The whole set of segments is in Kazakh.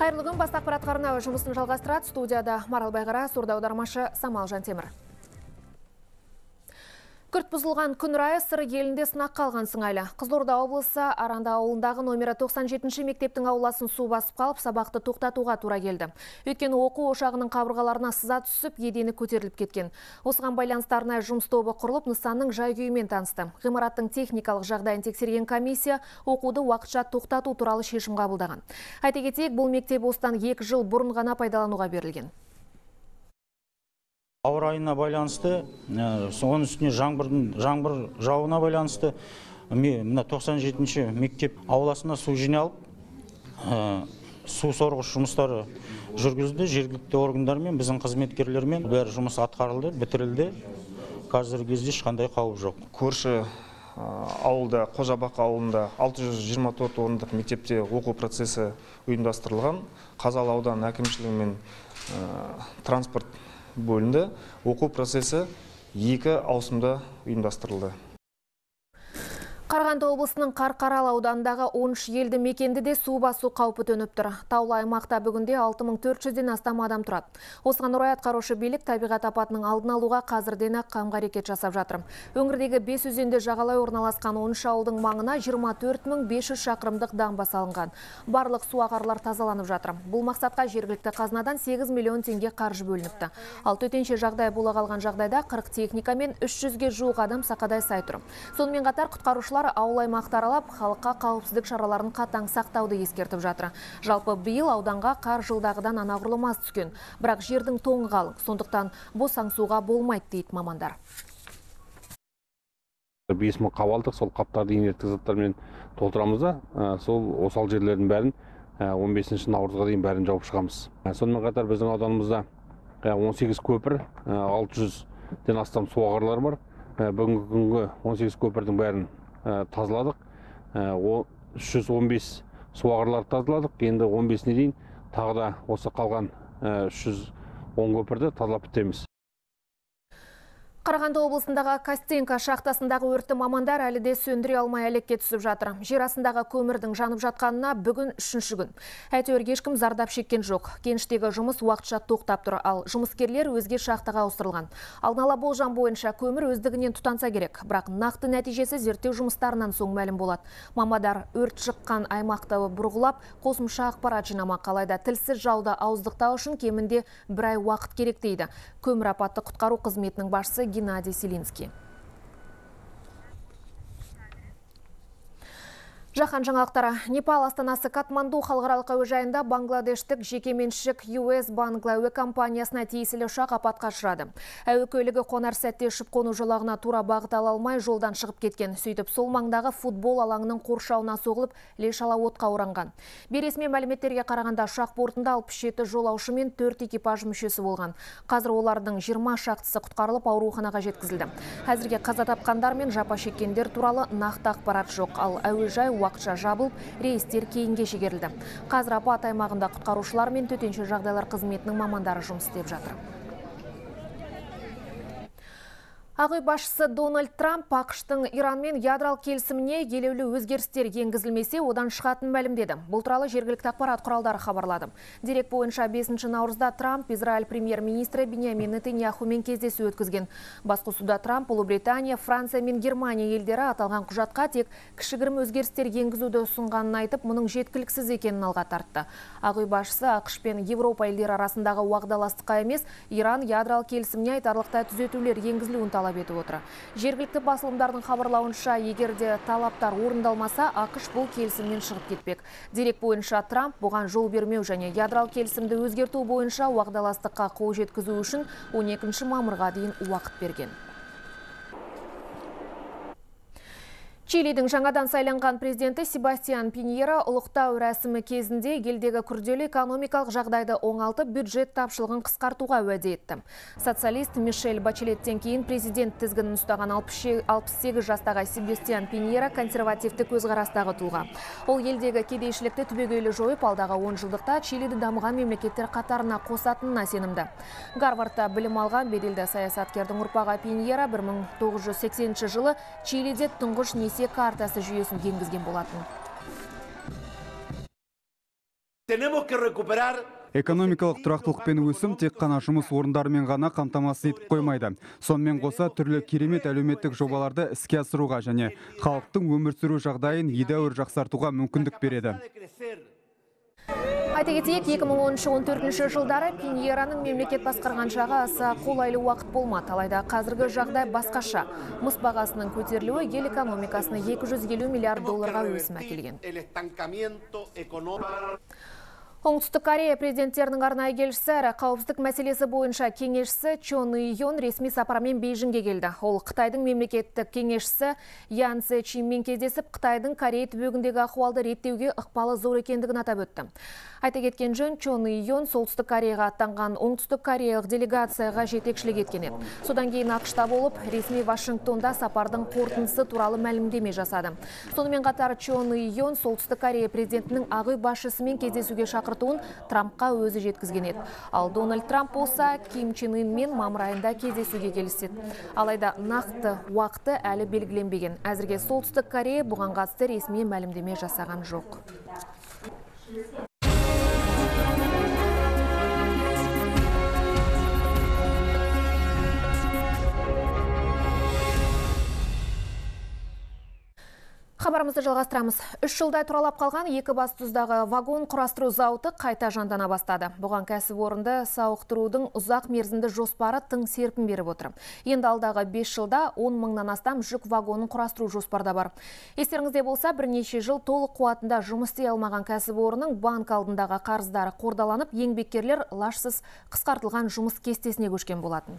Қайырлы күн бас ақпарат жұмысын жалғастырады. Студияда Марал Байғара, сурда аудармашы Самал Жантемір. Күрт бұзылған күн райы сыры елінде сынақ қалған сыңайлы. Қызылорда облысы Аранда ауылындағы номері 97 мектептің ауласын су басып қалып, сабақты тоқтатуға тура келді. Өйткені оқу ошағының қабырғаларына сыза түсіп, едені көтеріліп кеткен. Осыған байланысты арнайы жұмыс тобы құрылып, нысанның жай күйімен танысты. Ғимараттың техникалық жағдайын тексерген комиссия оқуды уақытша тоқтату туралы шешім қабылдаған. Айта кетейік, бұл мектеп осыдан 2 жыл бұрын ғана пайдалануға берілген ауа райына байланысты оның үстіне жаңбырдың жаңбыр жауына байланысты мына 97-ші мектеп ауласына су жиналып су сорғыш жұмыстары жүргізілді. Жергілікті органдармен біздің қызметкерлермен бәрі жұмыс атқарылды бітірілді. Қазіргі кезде ешқандай қауіп жоқ. Көрші ауылда қожабақ ауылында 624 орындық мектепте оқу процесі ұйымдастырылған. Қазалы аудан әкімшілігімен транспорт бөлінді. Оқу процесі екі ауысымда ұйымдастырылды. Қарғанды облысының Қарқарал аудандағы 13 елді мекенді де су басу қаупі төніп тұр. Таулы аймақта бүгінде 6400-ден астам адам тұрады. Осыған орай атқарушы билік табиғат апатының алдын алуға қазірден ақ қамға әрекет жасап жатыр. Өңірдегі 5 өзенде жағалай орналасқан 13 ауылдың маңына 24500 шақырымдық дамба салынған. Барлық су ағарлар тазаланып жатыр. Бұл мақсатқа жергілікті қазынадан 8 миллион теңге қаржы бөлініпті. Ал төтенше жағдай бола қалған жағдайда 40 техника мен 300-ге жуық адам сақадай сай тұр. Сонымен қатар құтқарушылар ауыл аймақты аралап халыққа қауіпсіздік шараларын қатаң сақтауды ескертіп жатыр. Жалпы биыл ауданға қар жылдағыдан анағұрлым аз түскен, бірақ жердің тоңы қалың, сондықтан бос аңсуға болмайды дейді мамандар. бес мың қап алдық. Сол қаптарды инерттік заттармен толтырамыз да сол осал жерлердің бәрін 15 наурызға дейін бәрін жауып шығамыз. Сонымен қатар біздің ауданымызда 18 көпір 600-ден астам суағарлар бар. Бүгінгі күнгі 18 көпірдің бәрін тазаладық. 315 суағарларды тазаладық. Енді 15-не дейін тағы да осы қалған 310 көпірді тазалап бітеміз Қарағанды облысындағы Костенко шахтасындағы өртті мамандар әлі де сөндіре алмай әлекке түсіп жатыр. Жер астындағы көмірдің жанып жатқанына бүгін үшінші күн. Әйтеуір ешкім зардап шеккен жоқ. Кеніштегі жұмыс уақытша тоқтап тұр, ал жұмыскерлер өзге шахтаға ауыстырылған. Алдын ала болжам бойынша көмір өздігінен тұтанса керек, бірақ нақты нәтижесі зерттеу жұмыстарынан соң мәлім болады. Мамадар өрт шыққан аймақты бұрғылап, қосымша ақпарат жинамақ қалайда тілсіз жауды ауыздықтау үшін кемінде бір ай уақыт керек дейді. Көмір апатты құтқару қызметінің басшысы Геннадий Селинский. Жахан жаңалықтары. Непал астанасы Катманду халықаралық әуежайында Бангладештік жекеменшік US Бангла әуе компаниясына тиесілі ұшақ апатқа ұшырады. Әуе көлігі қонар сәтте ұшып қону жолағына тура бағыт ала алмай жолдан шығып кеткен. Сөйтіп сол маңдағы футбол алаңының қоршауына соғылып, лешала отқа оранған. Бересме мәліметтерге қарағанда ұшақ бортында 67 жолаушы мен 4 экипаж мүшесі болған. Қазір олардың 20 шақтысы құтқарылып ауруханаға жеткізілді. Әзірге қаза тапқандар мен жапа шеккендер туралы нақты ақпарат жоқ, ал әуежай уақытша жабылып, рейстер кейінге шегерілді. Қазір апат аймағында құтқарушылар мен төтенше жағдайлар қызметінің мамандары жұмыс істеп жатыр. Ақ үй басшысы Дональд Трамп ақштың Иранмен ядралық келісіміне елеулі өзгерістер енгізілмесе, одан шығатын мәлімдеді. Бұл туралы жергілікті ақпарат құралдары хабарлады. Дерек бойынша 5 наурызда Трамп Израиль премьер-министрі Беньямин Нетаньяхумен кездесу өткізген. Басқосуда Трамп Ұлыбритания, Франция мен Германия елдері аталған құжатқа тек кішігірім өзгерістер енгізуді ұсынғанын айтып, мұның жеткіліксіз екенін алға тартты. Ақ үй басшысы ақш пен Европа елдері арасындағы уағдаластыққа емес, Иран ядралық келісіміне айтарлықтай түзетулер енгізілуін талап етіп отыр. Жергілікті басылымдардың хабарлауынша, егер де талаптар орындалмаса, ақш бұл келісімнен шығып кетпек. Дерек бойынша Трамп бұған жол бермеу және ядралық келісімді өзгерту бойынша уағдаластыққа қол жеткізу үшін 12 мамырға дейін уақыт берген. Чилидің жаңадан сайланған президенті Себастьян Пиньера ұлықтау рәсімі кезінде елдегі күрделі экономикалық жағдайды оңалтып бюджет тапшылығын қысқартуға уәде етті. Социалист Мишель Бачелеттен кейін президент тізгінін ұстаған 68 жастағы Себастьян Пиньера консервативті көзқарастағы тұлға. Ол елдегі кедейшілікті түбегейлі жойып, алдағы 10 жылдықта Чилиді дамыған мемлекеттер қатарына қосатынына сенімді. Гарвардта білім алған беделді саясаткердің ұрпағы Пиньера 1980 жылы Чилиде тұңғыш картасы жүйесін енгізген болатын. Tenemos que recuperar экономикалық тұрақтылық пен өсім тек қана жұмыс орындарымен ғана қамтамасыз етіп қоймайды сонымен қоса түрлі керемет әлеуметтік жобаларды іске асыруға және халықтың өмір сүру жағдайын едәуір жақсартуға мүмкіндік береді Айта кетейік, 2013-14 жылдары Пиньераның мемлекет басқарған жағы аса қолайлы уақыт болмады. Алайда қазіргі жағдай басқаша. Мыс бағасының көтерілуі ел экономикасына 250 миллиард долларға өсім әкелген. Оңтүстік Корея президенттерінің арнайы келшісі әрі қауіпсіздік мәселесі бойынша кеңесшісі Чон Йон ресми сапармен Бейжіңге келді. Ол Қытайдың мемлекеттік кеңесшісі Ян Це Чинмен кездесіп, Қытайдың Корея түбегіндегі ахуалды реттеуге ықпалы зор екендігін атап өтті. Айта кеткен жөн Чон Йон солтүстік Кореяға аттанған оңтүстік кореялық делегацияға жетекшілік еткен еді. Содан кейін ақшта болып, ресми Вашингтонда сапардың қорытындысы туралы мәлімдеме жасады. Сонымен қатар Чон Йон солтүстік Корея президентінің ағы басшысымен кездесуге шақыртуын Трампқа өзі жеткізген еді. Ал Дональд Трамп болса Ким Чен Ынмен мамыр айында кездесуге келіседі. Алайда нақты уақыты әлі белгіленбеген. Әзірге солтүстік Корея бұған қатысты ресми мәлімдеме жасаған жоқ. Хабарымызды жалғастырамыз. Үш жылдай тұралап қалған екі бастұздағы вагон құрастыру зауыты қайта жандана бастады. Бұған кәсіпорынды сауықтырудың ұзақ мерзімді жоспары тың серпін беріп отыр. Енді алдағы 5 жылда 10 мыңнан астам жүк вагонын құрастыру жоспарда бар. Естеріңізде болса, бірнеше жыл толық қуатында жұмыс істей алмаған кәсіпорынның банк алдындағы қарыздары қордаланып, еңбеккерлер лашсыз қысқартылған жұмыс кестесіне көшкен болатын.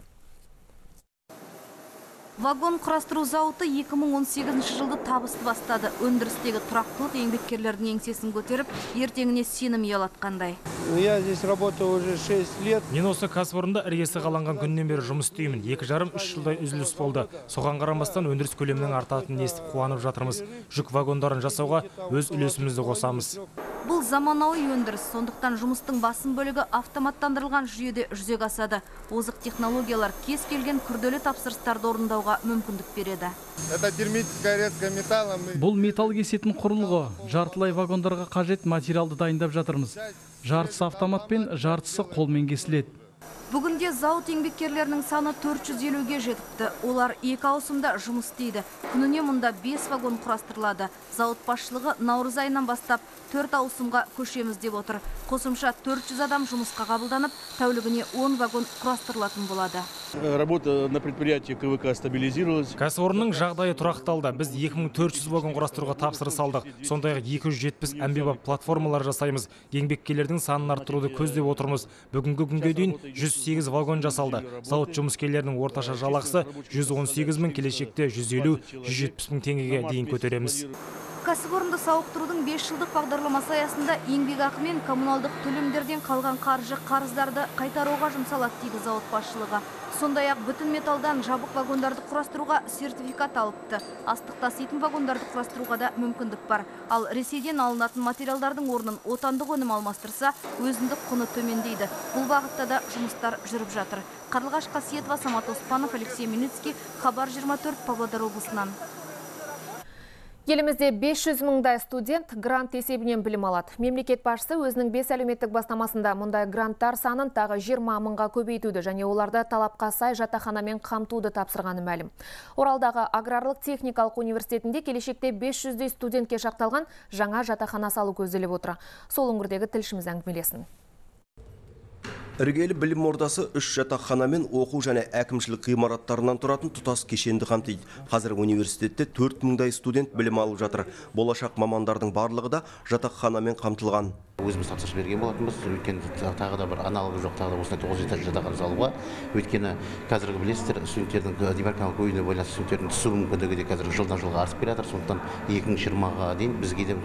Вагон құрастыру зауыты 2018 жылды табысты бастады. Өндірістегі тұрақтылық еңбеккерлердің еңсесін көтеріп, ертеңіне сенім ұялатқандай. Я здесь работаю уже 6 лет. Мен осы кәсіпорында іргесі қаланған күннен бері жұмыс істеймін. Екі жарым үш жылдай үзіліс болды. Соған қарамастан өндіріс көлемінің артатынын естіп қуанып жатырмыз. Жүк вагондарын жасауға өз үлесімізді қосамыз. Бұл заманауи өндіріс, сондықтан жұмыстың басым бөлігі автоматтандырылған жүйеде жүзеге асады. Озық технологиялар кез келген күрделі тапсырыстарды орындауға мүмкіндік береді. Это термическая резка металла. Мы Бұл металл кесетін құрылғы. Жартылай вагондарға қажет материалды дайындап жатырмыз. Жартысы автоматпен, жартысы қолмен кесіледі. Бүгінде зауыт еңбеккерлерінің саны 450-ге жетіпті. Олар екі ауысымда жұмыс істейді. Күніне мұнда 5 вагон құрастырылады. Зауыт басшылығы наурыз айынан бастап 4 ауысымға көшеміз деп отыр. Қосымша 400 адам жұмысқа қабылданып, тәулігіне 10 вагон құрастырылатын болады. Работа на предприятии КВК стабилизировалась. Кәсіпорынның жағдайы тұрақталды. Біз 2400 вагон құрастыруға тапсырыс алдық. Сондай-ақ 270 әмбебап платформалар жасаймыз. Еңбеккерлердің санын арттыруды көздеп отырмыз. Бүгінгі күнге дейін 108 вагон жасалды. Зауыт жұмыскерлерінің орташа жалақысы 118 мың, келешекте 150-170 мың теңгеге дейін көтереміз. Кәсіпорынды сауықтырудың 5 жылдық бағдарламасы аясында еңбекақы мен коммуналдық төлемдерден қалған қаржы қарыздарды қайтаруға жұмсалады дейді зауыт басшылығы. Сондай-ақ бүтін металдан жабық вагондарды құрастыруға сертификат алыпты. Астық таситын вагондарды құрастыруға да мүмкіндік бар. Ал Ресейден алынатын материалдардың орнын отандық өнім алмастырса, өзіндік құны төмендейді. Бұл бағытта да жұмыстар жүріп жатыр. Қарлығаш Қасиетова, Самат Оспанов, Алексей Минуцкий, Хабар 24, Павлодар облысынан. Елімізде 500 мыңдай студент грант есебінен білім алады. Мемлекет басшысы өзінің бес әлеуметтік бастамасында мұндай гранттар санын тағы 20 мыңға көбейтуді және оларды талапқа сай жатақханамен қамтуды тапсырғаны мәлім. Оралдағы аграрлық техникалық университетінде келешекте 500 студентке шақталған жаңа жатақхана салу көзделіп отыр. Сол өңірдегі тілшіміз әңгімелесін. Іргелі білім ордасы үш жатақханамен оқу және әкімшілік ғимараттарынан тұратын тұтас кешенді қамтиды. Қазір университетте төрт мыңдай студент білім алып жатыр. Болашақ мамандардың барлығы да жатақханамен қамтылған. Өзіміз тапсырыс берген болатынбыз. Өйткені тағы да бір аналогы жоқ тағы да осындай тоғыз этаж жатақхана салуға. Өйткені қазіргі білесіздер студенттердің демографиялық көбеюіне байланысты студенттердің түсу мүмкіндігі де қазір жылдан жылға артып келе жатыр. Сондықтан екі мың жиырмаға дейін бізге де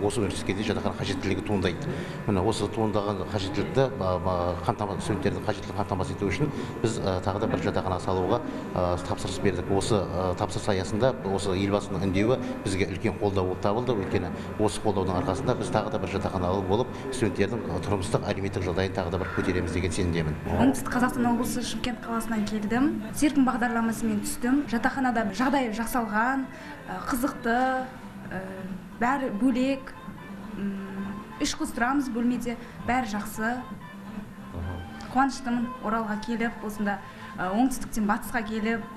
осы университетке де жатақхана қажеттілігі туындайды. Міне осы туындаған қажеттілікті қамтамасыз студенттердің қажеттілігін қамтамасыз ету үшін біз тағы да бір жатақхана салуға тапсырыс бердік. Осы тапсырыс аясында осы елбасының үндеуі бізге үлкен қолдау болып табылды. Өйткені осы қолдаудың арқасында біз тағы да бір жатақхана болып студенттердің тұрмыстық әлеуметтік жағдайын тағы да бір көтереміз деген сенімдемін. Оңтүстік қазақстан облысы шымкент қаласынан келдім. Серпін бағдарламасымен түстім. Жатақханада жағдай жасалған қызықты бәрі бөлек. Үш қыз тұрамыз бөлмеде. Бәрі жақсы. Қуаныштымын оралға келіп осында оңтүстіктен батысқа келіп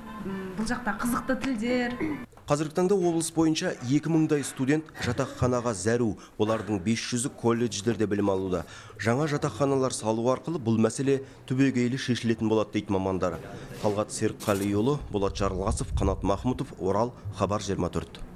бұл жақта қызықты тілдер Қазіргі таңда облыс бойынша 2000-дай студент жатақханаға зәру. Олардың 500-і колледждерде білім алуда. Жаңа жатақханалар салу арқылы бұл мәселе түбегейлі шешілетін болады дейді мамандар. Талғат Серікқалиұлы, Болат Жарылғасов, Қанат Махмұтов, Орал, Хабар 24.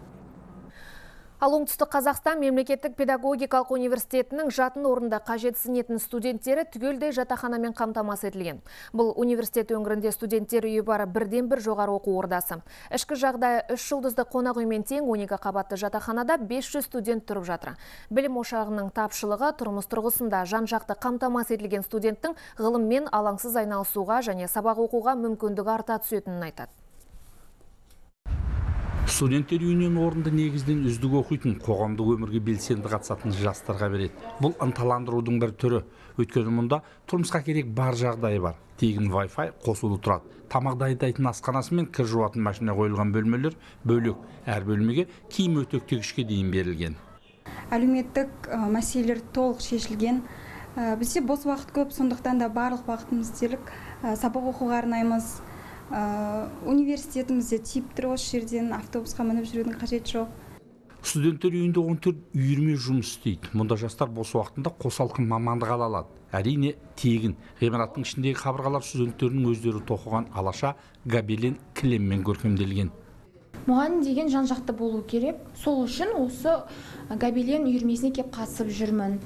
Ал оңтүстік Қазақстан мемлекеттік педагогикалық университетінің жатын орында қажетсінетін студенттері түгелдей жатақханамен қамтамасыз етілген. Бұл университет өңірінде студенттер үйі бары бірден бір жоғары оқу ордасы. Ішкі жағдайы үш жұлдызды қонақ үймен тең 12 қабатты жатақханада 500 студент тұрып жатыр. Білім ошағының тапшылығы тұрмыс тұрғысында жан жақты қамтамасыз етілген студенттің ғылыммен алаңсыз айналысуға және сабақ оқуға мүмкіндігі арта түсетінін айтады. Студенттер үйінен орынды негізден үздік оқитын қоғамдық өмірге белсенді қатысатын жастарға береді. Бұл ынталандырудың бір түрі. Өйткені мұнда тұрмысқа керек бар жағдайы бар. Тегін wi-fi қосулы тұрады. Тамақ дайындайтын асханасы мен кір жуатын машина қойылған бөлмелер бөлек. Әр бөлмеге киім өтектегішке дейін берілген. Әлеуметтік мәселелер толық шешілген. Бізде бос уақыт көп сондықтан да барлық уақытымызды дерлік сабақ оқуға арнаймыз. Университетімізде тиіп тұр осы жерден автобусқа мініп жүрудің қажеті жоқ. Студенттер үйінде 14 үйірме жұмыс істейді. Мұнда жастар бос уақытында қосалқы мамандық ала алады әрине тегін. Ғимараттың ішіндегі қабырғалар студенттердің өздері тоқыған алаша гобелен кілеммен көркемделген. Мұғалім деген жан жақты болу керек. Сол үшін осы гобелен үйірмесіне келіп қатысып жүрмін.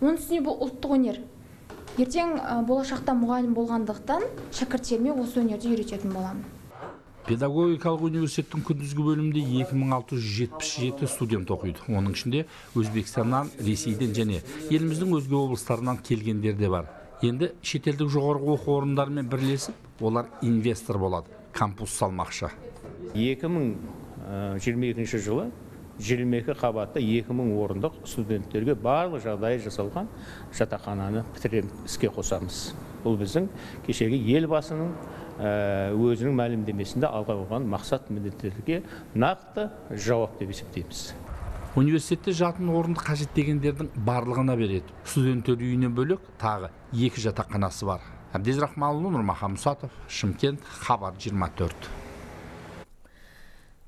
Оның үстіне бұл ұлттық өнер. Ертең болашақта мұғалім болғандықтан шәкірттеріме осы өнерді үйрететін боламын. Педагогикалық университеттің күндізгі бөлімінде 2677 студент оқиды. Оның ішінде өзбекстаннан ресейден және еліміздің өзге облыстарынан келгендер де бар. Енді шетелдік жоғарғы оқу орындарымен бірлесіп олар инвестор болады кампус салмақшы. 2022 жылы 22 қабатты 2000 орындық студенттерге барлық жағдайы жасалған жатақхананы бітірем іске қосамыз. Бұл біздің кешегі елбасының өзінің мәлімдемесінде алға қойған мақсат міндеттерге нақты жауап деп есептейміз. Университетте жатын орынды қажет дегендердің барлығына береді. Студенттер үйінен бөлек тағы екі жатақханасы бар. Әбдез рахманұлы нұрмахан мұсатов шымкент хабар 24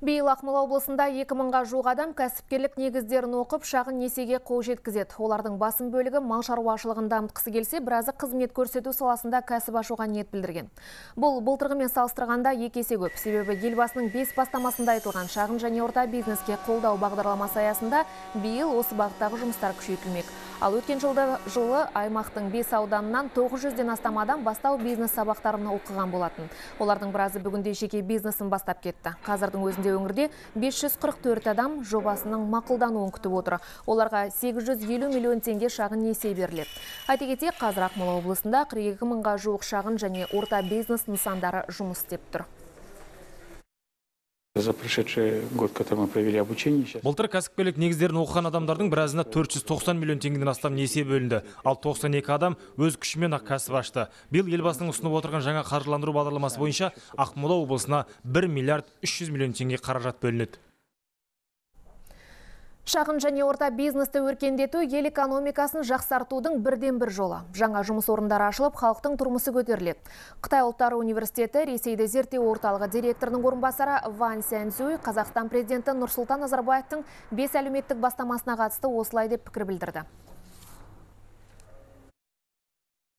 Биыл Ақмола облысында 2000-ға жуық адам кәсіпкерлік негіздерін оқып, шағын несиеге қол жеткізеді. Олардың басым бөлігі мал шаруашылығын дамытқысы келсе, біразы қызмет көрсету саласында кәсіп ашуға ниет білдірген. Бұл былтырғымен салыстырғанда екі есе көп. Себебі елбасының бес бастамасында айтылған шағын және орта бизнеске қолдау бағдарламасы аясында биыл осы бағыттағы жұмыстар күшейтілмек. Ал өткен жылды жылы аймақтың бес ауданынан 900-ден астам адам бастау бизнес сабақтарын оқыған болатын. Олардың біразы бүгінде жеке бизнесін бастап кетті. Қазірдің өзінде өңірде 544 адам жобасының мақұлдануын күтіп отыр. Оларға 850 миллион теңге шағын несие беріледі. Айта қазір Ақмола облысында 42 мыңға жуық шағын және орта бизнес нысандары жұмыс істеп тұр. За прошедший год, который мы провели обучение. Былтыр кәсіпкерлік негіздерін оқыған адамдардың біразына 490 миллион теңгеден астам несие бөлінді. Ал 92 адам өз күшімен ақ кәсіп ашты. Биыл елбасының ұсынып отырған жаңа қаржыландыру бағдарламасы бойынша Ақмола облысына 1 миллиард 300 миллион теңге қаражат бөлінеді. Шағын және орта бизнесті өркендету ел экономикасын жақсартудың бірден бір жолы. Жаңа жұмыс орындары ашылып, халықтың тұрмысы көтеріледі. Қытай ұлттары университеті Ресейді зерттеу орталығы директорының орынбасары Ван Сянзуй Қазақстан президенті Нұрсұлтан Назарбаевтың бес әлеуметтік бастамасына қатысты осылай деп пікір білдірді.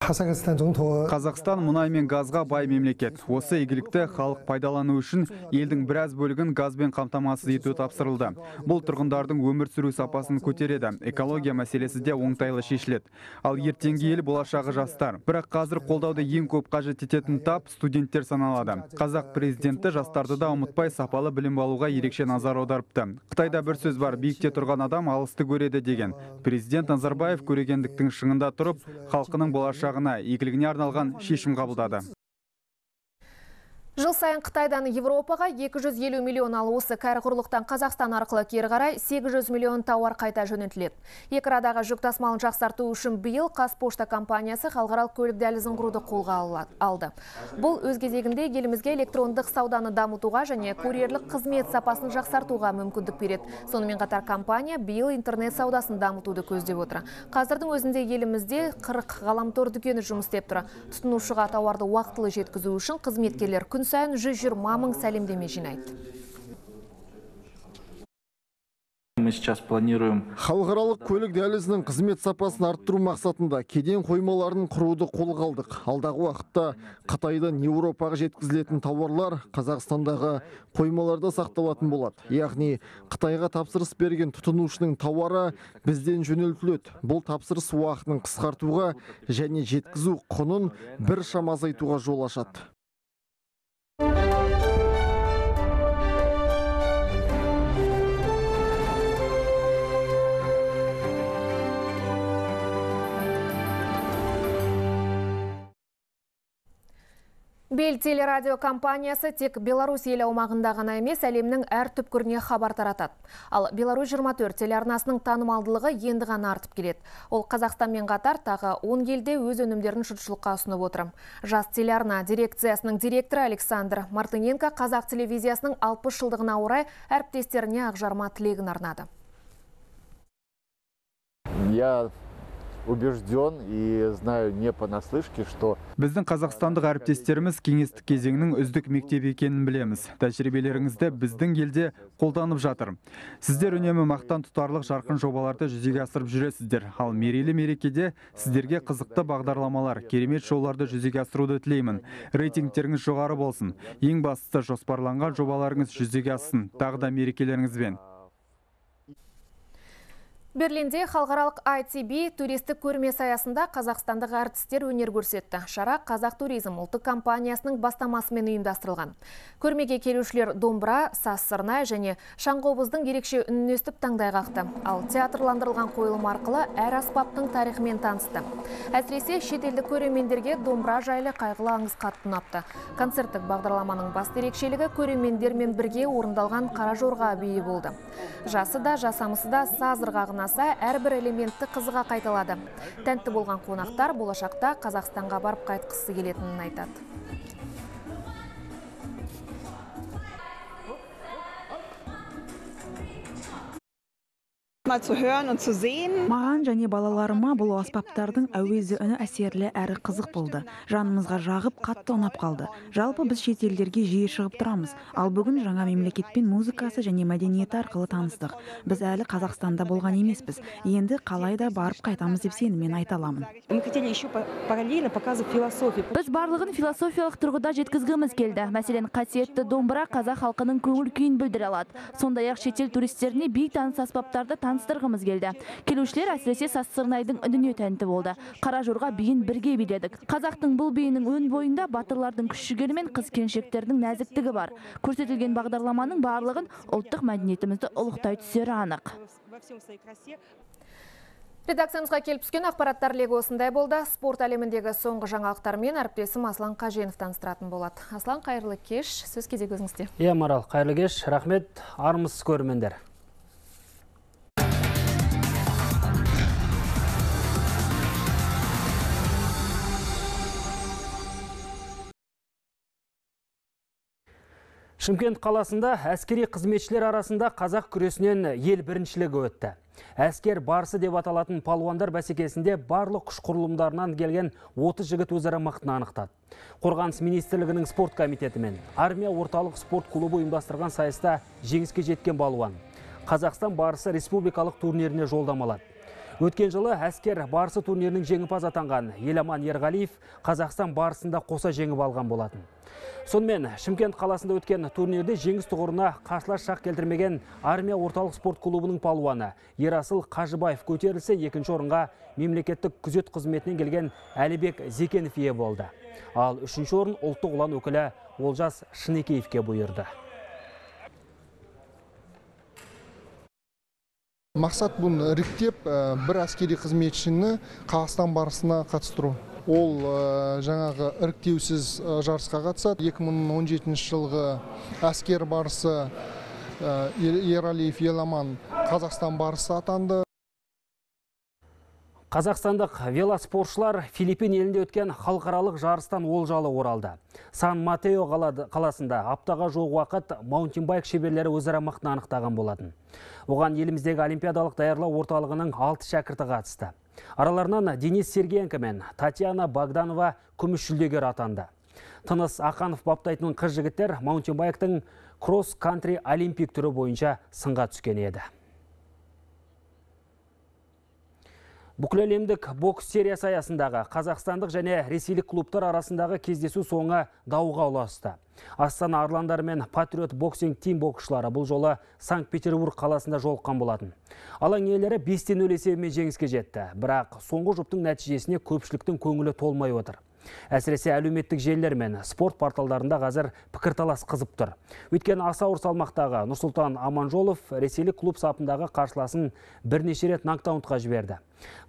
Қазақстан мұнай мен газға бай мемлекет. Осы игілікті халық пайдалану үшін елдің біраз бөлігін газбен қамтамасыз ету тапсырылды. Бұл тұрғындардың өмір сүру сапасын көтереді. Экология мәселесі де оңтайлы шешіледі. Ал ертеңгі ел болашағы жастар. Бірақ қазір қолдауды ең көп қажет ететін тап студенттер саналады. Қазақ президенті жастарды да ұмытпай сапалы білім алуға ерекше назар аударыпты. Қытайда бір сөз бар, биікте тұрған адам алысты көреді деген. Президент Назарбаев көрегендіктің шыңында тұрып, халқының болашағына игілігіне арналған шешім қабылдады. Жыл сайын Қытайдан Европаға 250 миллион ал осы кәрі құрлықтан Қазақстан арқылы кері қарай 800 миллион тауар қайта жөнелтіледі. Екі арадағы жүк тасымалын жақсарту үшін биыл Қазпошта компаниясы халықаралық көлік дәлізін құруды қолға алды. Бұл өз кезегінде елімізге электрондық сауданы дамытуға және курьерлік қызмет сапасын жақсартуға мүмкіндік береді. Сонымен қатар компания биыл интернет саудасын дамытуды көздеп отыр. Қазірдің өзінде елімізде 40 ғаламтор дүкені жұмыс істеп тұр. Тұтынушыға тауарды уақытылы жеткізу үшін қызметкерлер күн сайын 120 мың сәлемдеме жинайды. Мы сейчас планируем Халықаралық көлік дәлізінің қызмет сапасын арттыру мақсатында кеден қоймаларын құруды қолға алдық. Алдағы уақытта Қытайдан Еуропаға жеткізілетін тауарлар Қазақстандағы қоймаларда сақталатын болады. Яғни Қытайға тапсырыс берген тұтынушының тауары бізден жөнелтіледі. Бұл тапсырыс уақытын қысқартуға және жеткізу құнын бір шама азайтуға жол ашады. Бел телерадио компаниясы тек Беларусь ел аумағында ғана емес, әлемнің әр түпкіріне хабар таратады. Ал Беларусь 24 телеарнасының танымалдылығы енді ғана артып келеді. Ол Қазақстанмен қатар тағы 10 елде өз өнімдерін жұртшылыққа ұсынып отыр. Жас телеарна дирекциясының директоры Александр Мартыненко қазақ телевизиясының 60 жылдығына орай әріптестеріне ақжарма тілегін арнады. Я убежден и знаю не понаслышке, что Біздің қазақстандық әріптестеріміз кеңестік кезеңнің үздік мектеп екенін білеміз. Тәжірибелеріңізді біздің елде қолданып жатыр. Сіздер үнемі мақтан тұтарлық жарқын жобаларды жүзеге асырып жүресіздер. Ал мерейлі мерекеде сіздерге қызықты бағдарламалар, керемет шоуларды жүзеге асыруды тілеймін. Рейтингтеріңіз жоғары болсын. Ең бастысы жоспарланған жобаларыңыз жүзеге ассын. Тағы да мерекелеріңізбен. Берлинде халықаралық ITB туристік көрмесі аясында қазақстандық әртістер өнер көрсетті. Шара Қазақ туризм ұлттық компаниясының бастамасымен ұйымдастырылған. Көрмеге келушілер домбыра, саз сырнай және шаңқобыздың ерекше үнін естіп таңдай қақты. Ал театрландырылған қойылым арқылы әр аспаптың тарихымен танысты. Әсіресе шетелдік көрермендерге домбыра жайлы қайғылы аңыз қатты ұнапты. Концерттік бағдарламаның басты ерекшелігі көрермендермен бірге орындалған қара жорға биі болды. Жасы да, жасамысы да саз әрбір элементті қызыға қайталады. Тәнті болған қонақтар болашақта Қазақстанға барып қайтқысы келетінін айтады. Маған және балаларыма бұл аспаптардың әуезі үні әсерлі әрі қызық болды. Жанымызға жағып, қатты ұнап қалды. Жалпы біз шетелдерге жиі шығып тұрамыз. Ал бүгін жаңа мемлекетпен музыкасы және мәдениеті арқылы таныстық. Біз әлі Қазақстанда болған емеспіз. Енді қалайда барып қайтамыз деп сеніммен айта аламын. Біз барлығын философиялық тұрғыда жеткізгіміз келді. Мәселен, қасиетті домбыра қазақ халқының көңіл күйін білдіре алады. Сондай-ақ шетел туристеріне бейтаныс аспаптарды таныстырғымыз келді. Келушілер әсіресе саз сырнайдың үніне тәнті болды. Қара жорға биін бірге биледік. Қазақтың бұл биінің өн бойында батырлардың күш жігері мен қыз келіншектердің нәзіктігі бар. Көрсетілген бағдарламаның барлығын ұлттық мәдениетімізді ұлықтай түсері анық. Редакциямызға келіп түскен ақпараттар легі осындай болды. Спорт әлеміндегі соңғы жаңалықтармен әріптесім Аслан Қаженов таныстыратын болады. Аслан, қайырлы кеш. Сөз кезек өзіңізде. Иә, Марал, қайырлы кеш. Рахмет. Армысыз көрермендер. Шымкент қаласында әскери қызметшілер арасында қазақ күресінен ел біріншілігі өтті. Әскер барысы деп аталатын палуандар бәсекесінде барлық күш құрылымдарынан келген 30 жігіт өзара мықтыны анықтады. Қорғаныс министрлігінің спорт комитеті мен армия орталық спорт клубы ұйымдастырған сайыста жеңіске жеткен балуан. Қазақстан барысы республикалық турниріне жолдамалады. Өткен жылы әскер барысы турнирінің жеңімпаз атанған Еламан Ерғалиев Қазақстан барысында қоса жеңіп алған болатын. Сонымен Шымкент қаласында өткен турнирде жеңіс тұғырына қарсылас шақ келтірмеген армия орталық спорт клубының палуаны Ерасыл Қажыбаев көтерілсе екінші орынға мемлекеттік күзет қызметінен келген Әлібек Зекенов ие болды. Ал үшінші орын ұлттық ұлан өкілі Олжас Шынекеевке бұйырды. Мақсат бұны іріктеп бір әскери қызметшіні Қазақстан барысына қатыстыру. ол жаңағы іріктеусіз жарысқа қатысады 2017 жылғы әскер барысы ералиев еламан қазақстан барысы атанды Қазақстандық велоспортшылар Филиппин елінде өткен халықаралық жарыстан олжалы оралды. Сан Матео қаласында аптаға жоқ уақыт маунтинбайк шеберлері өзара мықтыны анықтаған болатын. Оған еліміздегі олимпиадалық даярлау орталығының алты шәкірті қатысты. Араларынан Денис Сергенко мен Татьяна Богданова күміс жүлдегер атанды. Тыныс Ақанов баптайтын қыз жігіттер маунтинбайктың кросс-кантри олимпик түрі бойынша сынға түскен еді. Бүкіләлемдік бокс сериясы аясындағы қазақстандық және ресейлік клубтар арасындағы кездесу соңы дауға ұласты. Астана Арландары мен Патриот боксинг тим боксшылары бұл жолы Санкт-Петербург қаласында жолыққан болатын. Алаң иелері 5-тен есебімен жеңіске жетті. Бірақ соңғы жұптың нәтижесіне көпшіліктің көңілі толмай отыр. Әсіресе әлеуметтік желілер мен спорт порталдарында қазір пікірталас қызып тұр. Өйткені аса ауыр салмақтағы Нұрсұлтан Аманжолов ресейлік клуб сапындағы қарсыласын бірнеше рет нокдаунға жіберді.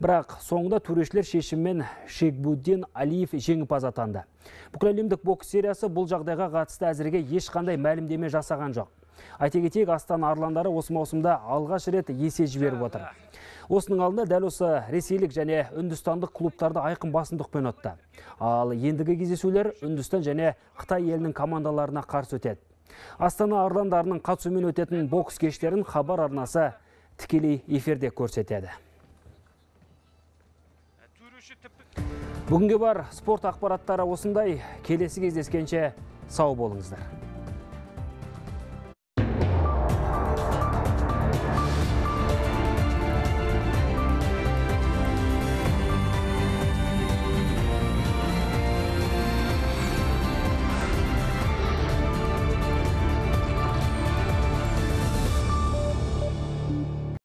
Бірақ соңында төрешілер шешіммен Шекбуддин Алиев жеңімпаз атанды. Бүкіләлемдік бокс сериясы бұл жағдайға қатысты әзірге ешқандай мәлімдеме жасаған жоқ. Айта кетейік Астана Арландары осы маусымда алғаш рет есе жіберіп отыр. Осының алдында дәл осы ресейлік және үндістандық клубтарды айқын басымдықпен ұтты. Ал ендігі кездесулер Үндістан және Қытай елінің командаларына қарсы өтеді. Астана Арландарының қатысуымен өтетін бокс кештерін хабар арнасы тікелей эфирде көрсетеді. Бүгінге бар спорт ақпараттары осындай келесі кездескенше сау болыңыздар